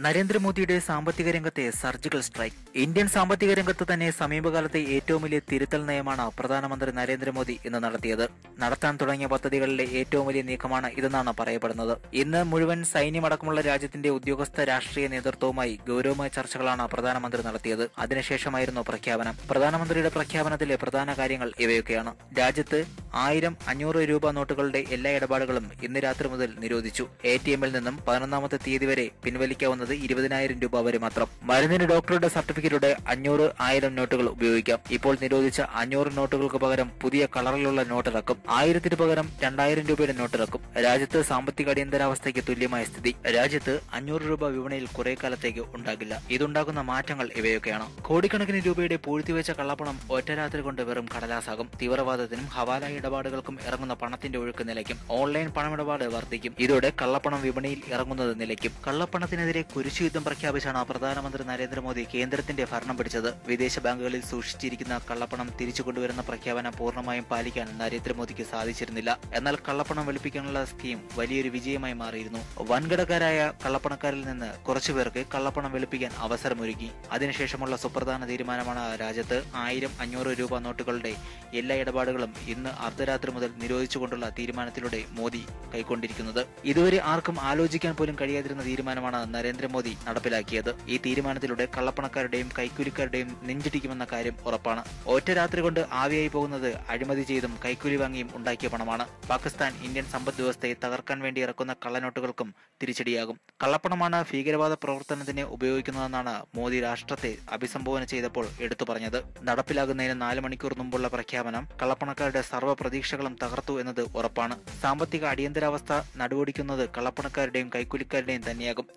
നരേന്ദ്രമോദിയുടെ സാമ്പത്തിക രംഗത്തെ സർജിക്കൽ സ്ട്രൈക്ക്. ഇന്ത്യൻ സാമ്പത്തിക രംഗത്ത് തന്നെ സമീപകാലത്തെ ഏറ്റവും വലിയ തിരുത്തൽ നയമാണ് പ്രധാനമന്ത്രി നരേന്ദ്രമോദി ഇന്ന് നടത്തിയത്. നടത്താൻ തുടങ്ങിയ പദ്ധതികളിലെ ഏറ്റവും വലിയ നീക്കമാണ് ഇതെന്നാണ് പറയപ്പെടുന്നത്. ഇന്ന് മുഴുവൻ സൈന്യമടക്കമുള്ള രാജ്യത്തിന്റെ ഉദ്യോഗസ്ഥ രാഷ്ട്രീയ നേതൃത്വവുമായി ഗൗരവമായ ചർച്ചകളാണ് പ്രധാനമന്ത്രി നടത്തിയത്. അതിനുശേഷമായിരുന്നു പ്രഖ്യാപനം. പ്രധാനമന്ത്രിയുടെ പ്രഖ്യാപനത്തിലെ പ്രധാന കാര്യങ്ങൾ ഇവയൊക്കെയാണ്. രാജ്യത്ത് ആയിരം അഞ്ഞൂറ് രൂപ നോട്ടുകളുടെ എല്ലാ ഇടപാടുകളും ഇന്ന് രാത്രി മുതൽ നിരോധിച്ചു. എ ടി എമ്മിൽ നിന്നും പതിനൊന്നാമത്തെ തീയതി വരെ പിൻവലിക്കാവുന്നത് ഇരുപതിനായിരം രൂപ വരെ മാത്രം. മരുന്നിന് ഡോക്ടറുടെ സർട്ടിഫിക്കറ്റോടെ അഞ്ഞൂറ് ആയിരം നോട്ടുകൾ ഉപയോഗിക്കാം. ഇപ്പോൾ നിരോധിച്ച അഞ്ഞൂറ് നോട്ടുകൾക്ക് പകരം പുതിയ കളറിലുള്ള നോട്ട് ഇറക്കും. ആയിരത്തിന് പകരം രണ്ടായിരം രൂപയുടെ നോട്ട് ഇറക്കും. രാജ്യത്ത് സാമ്പത്തിക അടിയന്തരാവസ്ഥയ്ക്ക് തുല്യമായ സ്ഥിതി. രാജ്യത്ത് അഞ്ഞൂറ് രൂപ വിപണിയിൽ കുറെ കാലത്തേക്ക് ഉണ്ടാകില്ല. ഇതുണ്ടാകുന്ന മാറ്റങ്ങൾ ഇവയൊക്കെയാണ്. കോടിക്കണക്കിന് രൂപയുടെ പൂഴ്ത്തിവെച്ച കള്ളപ്പണം ഒറ്റരാത്രി കൊണ്ട് വെറും കടലാസാകും. തീവ്രവാദത്തിനും ഹവാല ഇടപാടുകൾക്കും ഇറങ്ങുന്ന പണത്തിന്റെ ഒഴുക്ക് നിലയ്ക്കും. ഓൺലൈൻ പണമിടപാട് വർദ്ധിക്കും. ഇതോടെ കള്ളപ്പണം വിപണിയിൽ ഇറങ്ങുന്നത് നിലയ്ക്കും. കള്ളപ്പണത്തിനെതിരെ കുരിശുയുദ്ധം പ്രഖ്യാപിച്ചാണ് പ്രധാനമന്ത്രി നരേന്ദ്രമോദി കേന്ദ്രത്തിന്റെ ഭരണം പിടിച്ചത്. വിദേശ ബാങ്കുകളിൽ സൂക്ഷിച്ചിരിക്കുന്ന കള്ളപ്പണം തിരിച്ചു കൊണ്ടുവരുന്ന പ്രഖ്യാപനം പൂർണമായും പാലിക്കാൻ നരേന്ദ്രമോദിക്ക് സാധിച്ചിരുന്നില്ല. എന്നാൽ കള്ളപ്പണം വെളുപ്പിക്കാനുള്ള സ്കീം വലിയൊരു വിജയമായി മാറിയിരുന്നു. വൻകിടക്കാരായ കള്ളപ്പണക്കാരിൽ നിന്ന് കുറച്ചുപേർക്ക് കള്ളപ്പണം വെളുപ്പിക്കാൻ അവസരമൊരുക്കി. അതിനുശേഷമുള്ള സുപ്രധാന തീരുമാനമാണ് രാജ്യത്ത് ആയിരം അഞ്ഞൂറ് രൂപ നോട്ടുകളുടെ എല്ലാ ഇടപാടുകളും ഇന്ന് അർദ്ധരാത്രി മുതൽ നിരോധിച്ചുകൊണ്ടുള്ള തീരുമാനത്തിലൂടെ മോദി കൈക്കൊണ്ടിരിക്കുന്നത്. ഇതുവരെ ആർക്കും ആലോചിക്കാൻ പോലും കഴിയാതിരുന്ന തീരുമാനമാണ് നരേന്ദ്രമോദി നടപ്പിലാക്കിയത്. ഈ തീരുമാനത്തിലൂടെ കള്ളപ്പണക്കാരുടെയും കൈക്കൂലിക്കാരുടെയും നെഞ്ചിടിക്കുമെന്ന കാര്യം ഉറപ്പാണ്. ഒറ്റ രാത്രി കൊണ്ട് ആവിയായി പോകുന്നത് അഴിമതി ചെയ്തും കൈക്കൂലി വാങ്ങിയും ഉണ്ടാക്കിയ പണമാണ്. പാകിസ്ഥാൻ ഇന്ത്യൻ സമ്പദ് വ്യവസ്ഥയെ തകർക്കാൻ വേണ്ടി ഇറക്കുന്ന കള്ളനോട്ടുകൾക്കും തിരിച്ചടിയാകും. കള്ളപ്പണമാണ് ഭീകരവാദ പ്രവർത്തനത്തിന് ഉപയോഗിക്കുന്നതെന്നാണ് മോദി രാഷ്ട്രത്തെ അഭിസംബോധന ചെയ്തപ്പോൾ എടുത്തു പറഞ്ഞത്. നടപ്പിലാകുന്നതിന് നാല് മണിക്കൂർ മുമ്പുള്ള പ്രഖ്യാപനം കള്ളപ്പണക്കാരുടെ സർവ പ്രതീക്ഷകളും തകർത്തു എന്നത് ഉറപ്പാണ്. സാമ്പത്തിക അടിയന്തരാവസ്ഥ നടുവൊടിക്കുന്നത് കള്ളപ്പണക്കാരുടെയും കൈക്കൂലിക്കാരുടെയും തന്നെയാകും.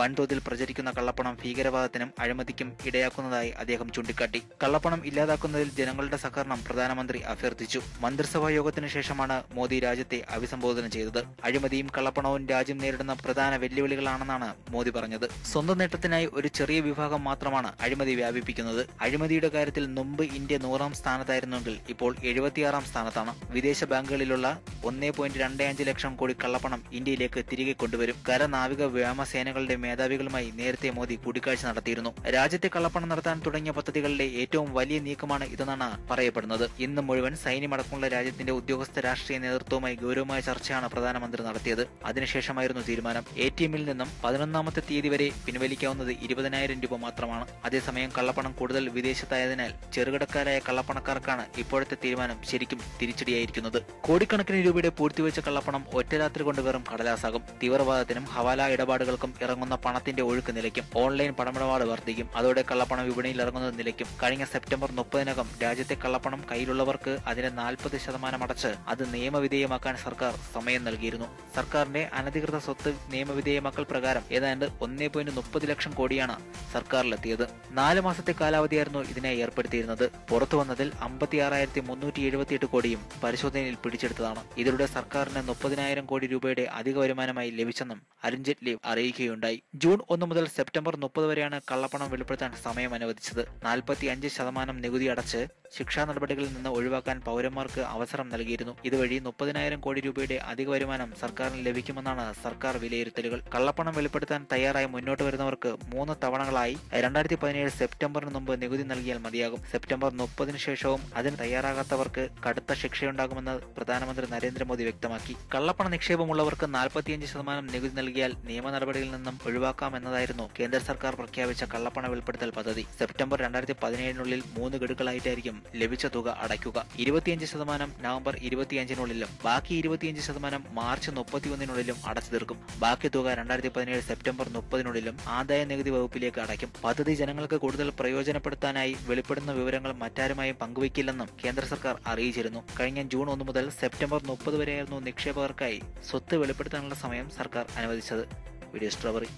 വൻതോതിൽ പ്രചരിക്കുന്ന കള്ളപ്പണം ഭീകരവാദത്തിനും അഴിമതിക്കും ഇടയാക്കുന്നതായി അദ്ദേഹം ചൂണ്ടിക്കാട്ടി. കള്ളപ്പണം ഇല്ലാതാക്കുന്നതിൽ ജനങ്ങളുടെ സഹകരണം പ്രധാനമന്ത്രി അഭ്യർത്ഥിച്ചു. മന്ത്രിസഭാ യോഗത്തിനു ശേഷമാണ് മോദി രാജ്യത്തെ അഭിസംബോധന ചെയ്തത്. അഴിമതിയും കള്ളപ്പണവും രാജ്യം നേരിടുന്ന പ്രധാന വെല്ലുവിളികളാണെന്നാണ് മോദി പറഞ്ഞത്. സ്വന്തം നേട്ടത്തിനായി ഒരു ചെറിയ വിഭാഗം മാത്രമാണ് അഴിമതി വ്യാപിപ്പിക്കുന്നത്. അഴിമതിയുടെ കാര്യത്തിൽ മുമ്പ് ഇന്ത്യ നൂറാം സ്ഥാനത്തായിരുന്നെങ്കിൽ ഇപ്പോൾ എഴുപത്തിയാറാം സ്ഥാനത്താണ്. വിദേശ ബാങ്കുകളിലുള്ള ഒന്നേ പോയിന്റ് രണ്ട് അഞ്ച് ലക്ഷം കോടി കള്ളപ്പണം ഇന്ത്യയിലേക്ക് തിരികെ കൊണ്ടുവരും. കരനാവിക വ്യോമസേനകളുടെ മേധാവികളുമായി നേരത്തെ മോദി കൂടിക്കാഴ്ച നടത്തിയിരുന്നു. രാജ്യത്തെ കള്ളപ്പണം നടത്താൻ തുടങ്ങിയ പദ്ധതികളിലെ ഏറ്റവും വലിയ നീക്കമാണ് ഇതെന്നാണ് പറയപ്പെടുന്നത്. ഇന്ന് മുഴുവൻ സൈന്യമടക്കമുള്ള രാജ്യത്തിന്റെ ഉദ്യോഗസ്ഥ രാഷ്ട്രീയ നേതൃത്വവുമായി ഗൗരവമായ ചർച്ചയാണ് പ്രധാനമന്ത്രി നടത്തിയത്. അതിനുശേഷമായിരുന്നു തീരുമാനം. എ ടി എമ്മിൽ നിന്നും പതിനൊന്നാമത്തെ തീയതി വരെ പിൻവലിക്കാവുന്നത് ഇരുപതിനായിരം രൂപ മാത്രമാണ്. അതേസമയം കള്ളപ്പണം കൂടുതൽ വിദേശത്തായതിനാൽ ചെറുകിടക്കാരായ കള്ളപ്പണക്കാർക്കാണ് ഇപ്പോഴത്തെ തീരുമാനം ശരിക്കും തിരിച്ചടിയായിരിക്കുന്നത്. കോടിക്കണക്കിന് രൂപയുടെ പൂഴ്ത്തിവെച്ച കള്ളപ്പണം ഒറ്റരാത്രി കൊണ്ട് വെറും കടലാസാകും. തീവ്രവാദത്തിനും ഹവാല ഇടപാടുകൾക്കും ഇറങ്ങുന്ന പണത്തിന്റെ ഒഴുക്ക് നിലയ്ക്കും. ഓൺലൈൻ പണമിടപാട് വർദ്ധിക്കും. അതോടെ കള്ളപ്പണം വിപണിയിൽ ഇറങ്ങുന്നത് നിലയ്ക്കും. കഴിഞ്ഞ സെപ്റ്റംബർ മുപ്പതിനകം രാജ്യത്തെ കള്ളപ്പണം കയ്യിലുള്ളവർക്ക് അതിന്റെ നാൽപ്പത് ശതമാനം അടച്ച് അത് നിയമവിധേയമാക്കാൻ സർക്കാർ സമയം നൽകിയിരുന്നു. സർക്കാരിന്റെ അനധികൃത സ്വത്ത് നിയമവിധേയമാക്കൽ പ്രകാരം ഏതാണ്ട് ഒന്നേ പോയിന്റ് മുപ്പത് ലക്ഷം കോടിയാണ് സർക്കാരിലെത്തിയത്. നാല് മാസത്തെ കാലാവധിയായിരുന്നു ഇതിനെ ഏർപ്പെടുത്തിയിരുന്നത്. പുറത്തു വന്നതിൽ അമ്പത്തിയാറായിരത്തി മുന്നൂറ്റി എഴുപത്തിയെട്ട് കോടിയും പരിശോധനയിൽ പിടിച്ചെടുത്തതാണ്. ഇതിലൂടെ സർക്കാരിന് മുപ്പതിനായിരം കോടി രൂപയുടെ അധിക വരുമാനമായി ലഭിച്ചെന്നും അരുൺ ജെയ്റ്റ്ലി അറിയിക്കുകയുണ്ടായി. ജൂൺ ഒന്ന് മുതൽ സെപ്റ്റംബർ മുപ്പത് വരെയാണ് കള്ളപ്പണം വെളിപ്പെടുത്താൻ സമയം അനുവദിച്ചത്. നാൽപ്പത്തി അഞ്ച് ശതമാനം നികുതി അടച്ച് ശിക്ഷാ നടപടികളിൽ നിന്ന് ഒഴിവാക്കാൻ പൗരന്മാർക്ക് അവസരം നൽകിയിരുന്നു. ഇതുവഴി മുപ്പതിനായിരം കോടി രൂപയുടെ അധിക വരുമാനം സർക്കാരിന് ലഭിക്കുമെന്നാണ് സർക്കാർ വിലയിരുത്തലുകൾ. കള്ളപ്പണം വെളിപ്പെടുത്താൻ തയ്യാറായി മുന്നോട്ട് വരുന്നവർക്ക് മൂന്ന് തവണകളായി രണ്ടായിരത്തി പതിനേഴ് സെപ്റ്റംബറിന് മുമ്പ് നികുതി നൽകിയാൽ മതിയാകും. സെപ്റ്റംബർ മുപ്പതിനു ശേഷവും അതിന് തയ്യാറാകാത്തവർക്ക് കടുത്ത ശിക്ഷയുണ്ടാകുമെന്ന് പ്രധാനമന്ത്രി നരേന്ദ്രമോദി വ്യക്തമാക്കി. കള്ളപ്പണ നിക്ഷേപമുള്ളവർക്ക് നാൽപ്പത്തിയഞ്ച് ശതമാനം നികുതി നൽകിയാൽ നിയമ നടപടിയിൽ നിന്നും ഒഴിവാക്കാമെന്നതായിരുന്നു കേന്ദ്ര സർക്കാർ പ്രഖ്യാപിച്ച കള്ളപ്പണ വെളിപ്പെടുത്തൽ പദ്ധതി. സെപ്റ്റംബർ രണ്ടായിരത്തി പതിനേഴിനുള്ളിൽ മൂന്ന് ഗഡുക്കളായിട്ടായിരിക്കും ലഭിച്ച തുക അടയ്ക്കുക. ഇരുപത്തിയഞ്ച് ശതമാനം നവംബർ ഇരുപത്തിയഞ്ചിനുള്ളിലും ബാക്കി ഇരുപത്തിയഞ്ച് ശതമാനം മാർച്ച് മുപ്പത്തിയൊന്നിനുള്ളിലും അടച്ചു തീർക്കും. ബാക്കി തുക രണ്ടായിരത്തി പതിനേഴ് സെപ്റ്റംബർ മുപ്പതിനുള്ളിലും ആദായ നികുതി വകുപ്പിലേക്ക് അടയ്ക്കും. പദ്ധതി ജനങ്ങൾക്ക് കൂടുതൽ പ്രയോജനപ്പെടുത്താനായി വെളിപ്പെടുന്ന വിവരങ്ങൾ മറ്റാരുമായും പങ്കുവയ്ക്കില്ലെന്നും കേന്ദ്ര സർക്കാർ അറിയിച്ചിരുന്നു. കഴിഞ്ഞ ജൂൺ ഒന്ന് മുതൽ സെപ്റ്റംബർ മുപ്പത് വരെയായിരുന്നു നിക്ഷേപകർക്കായി സ്വത്ത് വെളിപ്പെടുത്താനുള്ള സമയം സർക്കാർ അനുവദിച്ചത്. Video strawberry.